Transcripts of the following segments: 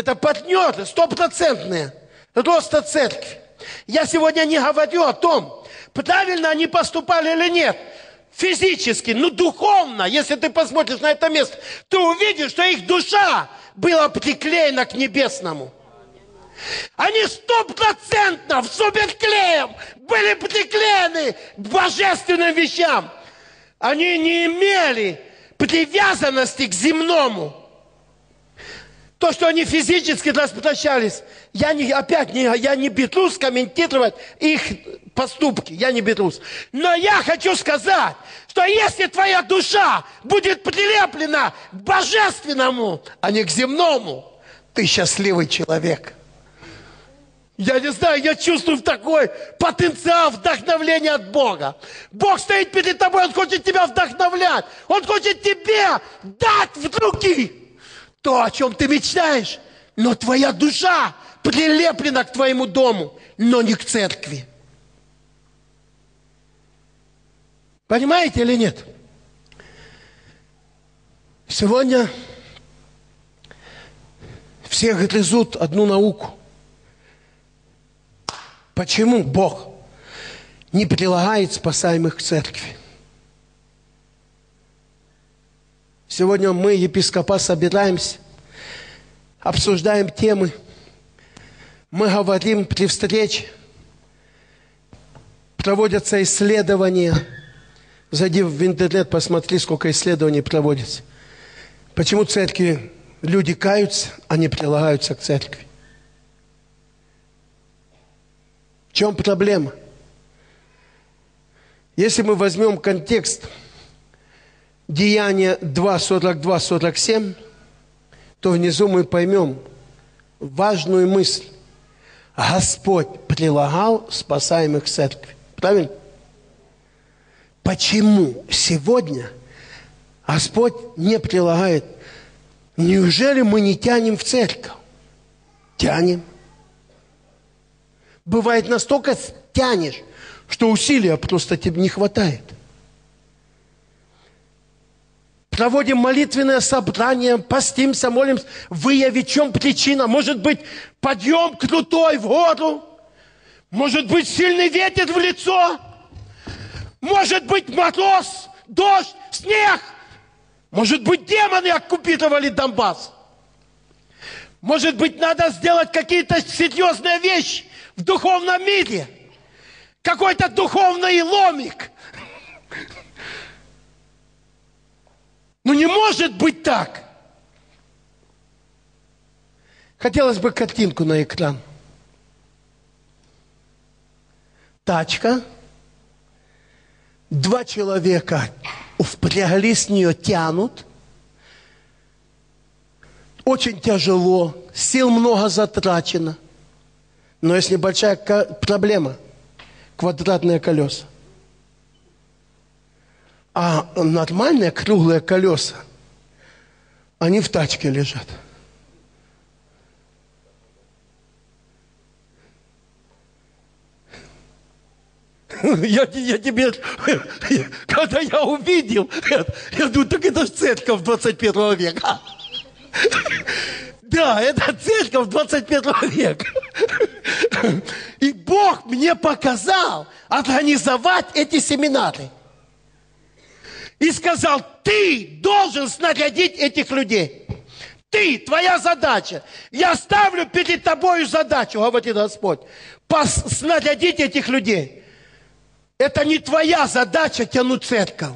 Это партнеры стопроцентные роста церкви. Я сегодня не говорю о том, правильно они поступали или нет. Физически, ну духовно, если ты посмотришь на это место, ты увидишь, что их душа была приклеена к небесному. Они стопроцентно суперклеем были приклеены к божественным вещам. Они не имели привязанности к земному. То, что они физически распрощались, я не, опять не, я не берусь комментировать их поступки, я не берусь. Но я хочу сказать, что если твоя душа будет прилеплена к божественному, а не к земному, ты счастливый человек. Я не знаю, я чувствую такой потенциал вдохновления от Бога. Бог стоит перед тобой, Он хочет тебя вдохновлять. Он хочет тебе дать в руки то, о чем ты мечтаешь. Но твоя душа прилеплена к твоему дому, но не к церкви. Понимаете или нет? Сегодня все грызут одну науку. Почему Бог не прилагает спасаемых к церкви? Сегодня мы, епископа, собираемся, обсуждаем темы. Мы говорим при встрече, проводятся исследования. Зайди в интернет, посмотри, сколько исследований проводится. Почему церкви люди каются, а не прилагаются к церкви? В чем проблема? Если мы возьмем контекст Деяния 2, 42, 47, то внизу мы поймем важную мысль. Господь прилагал спасаемых церкви. Правильно? Почему сегодня Господь не прилагает? Неужели мы не тянем в церковь? Тянем бывает настолько тянешь, что усилия просто тебе не хватает. Проводим молитвенное собрание, постимся, молимся, выявить, в чем причина. Может быть, подъем крутой в гору. Может быть, сильный ветер в лицо. Может быть, мороз, дождь, снег. Может быть, демоны оккупировали Донбасс. Может быть, надо сделать какие-то серьезные вещи в духовном мире. Какой-то духовный ломик. Ну не может быть так. Хотелось бы картинку на экран. Тачка. Два человека впрягли с нее, тянут. Очень тяжело, сил много затрачено – но есть небольшая проблема. Квадратные колеса. А нормальные круглые колеса, они в тачке лежат. Я, я тебе, когда я увидел, я думаю, так это же церковь 21 века. Да, это церковь 21 века. И Бог мне показал организовать эти семинары. И сказал, ты должен снарядить этих людей. Ты, твоя задача. Я ставлю перед тобою задачу, говорит Господь, снарядить этих людей. Это не твоя задача тянуть церковь.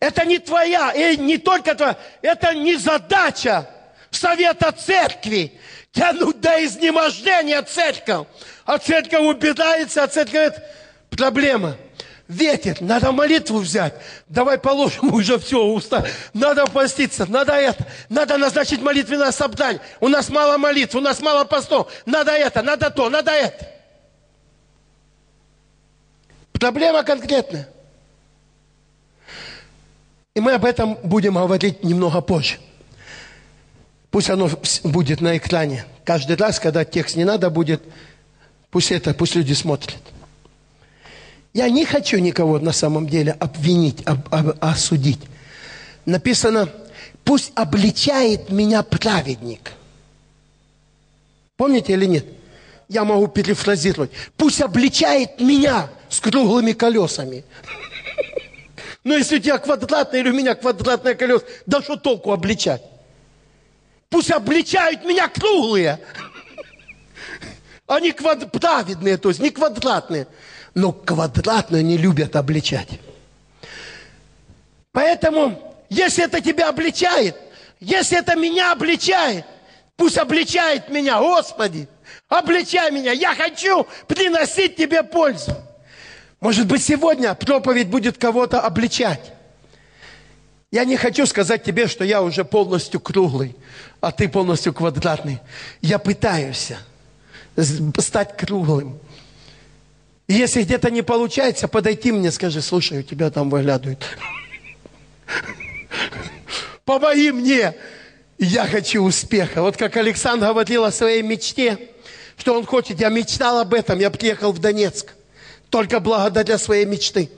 Это не твоя, и не только твоя, это не задача совета церкви тянуть до изнемождения церковь. А церковь убедается, а церковь говорит, проблема. Ветер, надо молитву взять. Давай положим уже все уста. Надо поститься, надо это. Надо назначить молитвенное собрание. У нас мало молитв, у нас мало постов. Надо это, надо то, надо это. Проблема конкретная. И мы об этом будем говорить немного позже. Пусть оно будет на экране. Каждый раз, когда текст не надо будет, пусть это, пусть люди смотрят. Я не хочу никого на самом деле обвинить, об, об, осудить. Написано, Пусть обличает меня праведник. Помните или нет? Я могу перефразировать. Пусть обличает меня с круглыми колесами. Но если у тебя квадратное или у меня квадратное колесо, да что толку обличать? Пусть обличают меня круглые. Они квад... праведные, то есть не квадратные. Но квадратные не любят обличать. Поэтому, если это тебя обличает, если это меня обличает, пусть обличает меня, Господи, обличай меня. Я хочу приносить тебе пользу. Может быть, сегодня проповедь будет кого-то обличать. Я не хочу сказать тебе, что я уже полностью круглый, а ты полностью квадратный. Я пытаюсь стать круглым. И если где-то не получается, подойти мне, скажи, слушай, у тебя там выглядывает. Помоги мне. Я хочу успеха. Вот как Александр говорил о своей мечте, что он хочет. Я мечтал об этом. Я приехал в Донецк. Только благодаря своей мечты.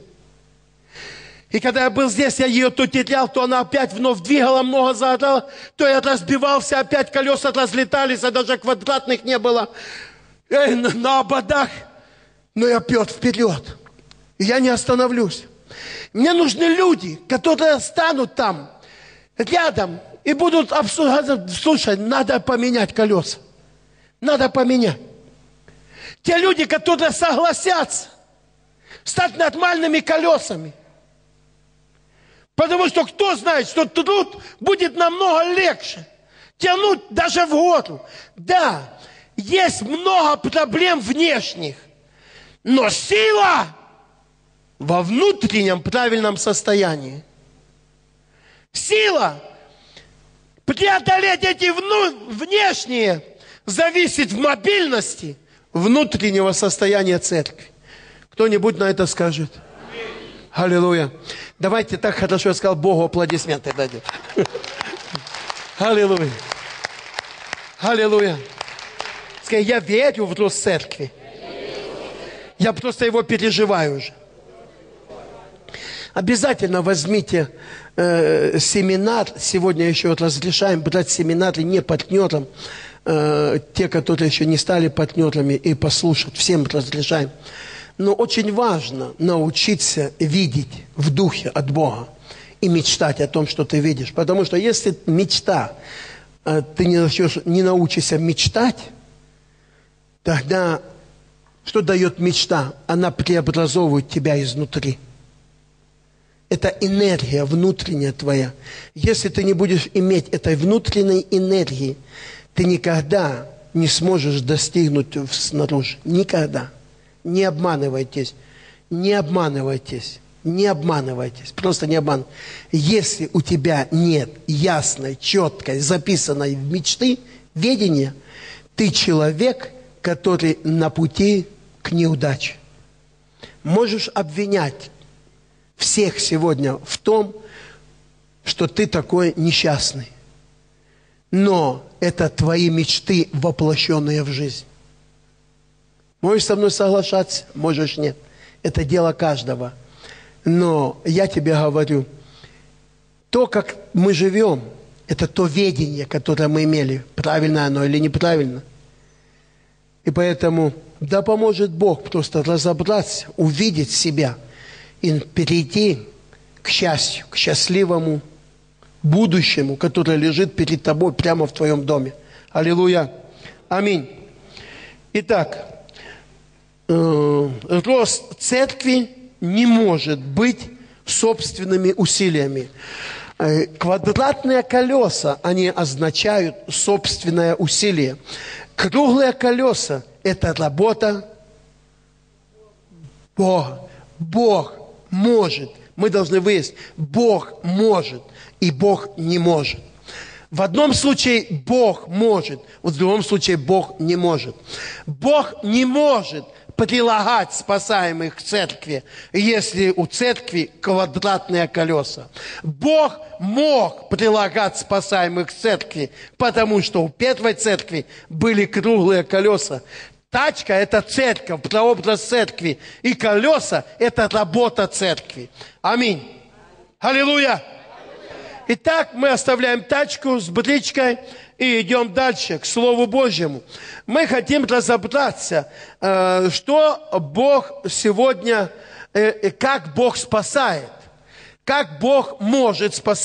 И когда я был здесь, я ее то терял, то она опять вновь двигала, много заорала, то я разбивался, опять колеса разлетались, а даже квадратных не было. Эй, на, на ободах. Но я пер вперед. И я не остановлюсь. Мне нужны люди, которые станут там, рядом, и будут обсуждать, слушай, надо поменять колеса. Надо поменять. Те люди, которые согласятся стать нормальными колесами. Потому что кто знает, что труд будет намного легче. Тянуть даже в гору. Да, есть много проблем внешних. Но сила во внутреннем правильном состоянии. Сила преодолеть эти внешние зависит в мобильности внутреннего состояния церкви. Кто-нибудь на это скажет? Аллилуйя. Давайте так хорошо я сказал Богу аплодисменты дадим. Аллилуйя. Аллилуйя. Скажи, я верю в рост церкви. Я просто его переживаю уже. Обязательно возьмите э, семинар. Сегодня еще разрешаем брать семинары не партнерам. Э, те, которые еще не стали партнерами, и послушать. Всем разрешаем. Но очень важно научиться видеть в духе от Бога и мечтать о том, что ты видишь. Потому что если мечта, э, ты не, не научишься мечтать, тогда что дает мечта? Она преобразовывает тебя изнутри. Это энергия внутренняя твоя. Если ты не будешь иметь этой внутренней энергии, ты никогда не сможешь достигнуть снаружи. Никогда. Не обманывайтесь. Не обманывайтесь. Не обманывайтесь. Просто не обманывайтесь. Если у тебя нет ясной, четкой, записанной мечты, ведения, ты человек, который на пути к неудаче. Можешь обвинять всех сегодня в том, что ты такой несчастный. Но это твои мечты, воплощенные в жизнь. Можешь со мной соглашаться, можешь нет. Это дело каждого. Но я тебе говорю, то, как мы живем, это то видение, которое мы имели. Правильно оно или неправильно. И поэтому да поможет Бог просто разобраться, увидеть себя – и перейти к счастью, к счастливому будущему, которое лежит перед тобой прямо в твоем доме. Аллилуйя. Аминь. Итак, э, рост церкви не может быть собственными усилиями. Э, квадратные колеса, они означают собственное усилие. Круглые колеса – это работа Бога. Бог может. Мы должны выяснить, Бог может и Бог не может. В одном случае Бог может, в другом случае Бог не может. Бог не может прилагать спасаемых к церкви, если у церкви квадратные колеса. Бог мог прилагать спасаемых к церкви, потому что у первой церкви были круглые колеса. Тачка – это церковь, прообраз церкви. И колеса – это работа церкви. Аминь. Аллилуйя. Итак, мы оставляем тачку с бричкой и идем дальше, к Слову Божьему. Мы хотим разобраться, э, что Бог сегодня, э, как Бог спасает, как Бог может спасать.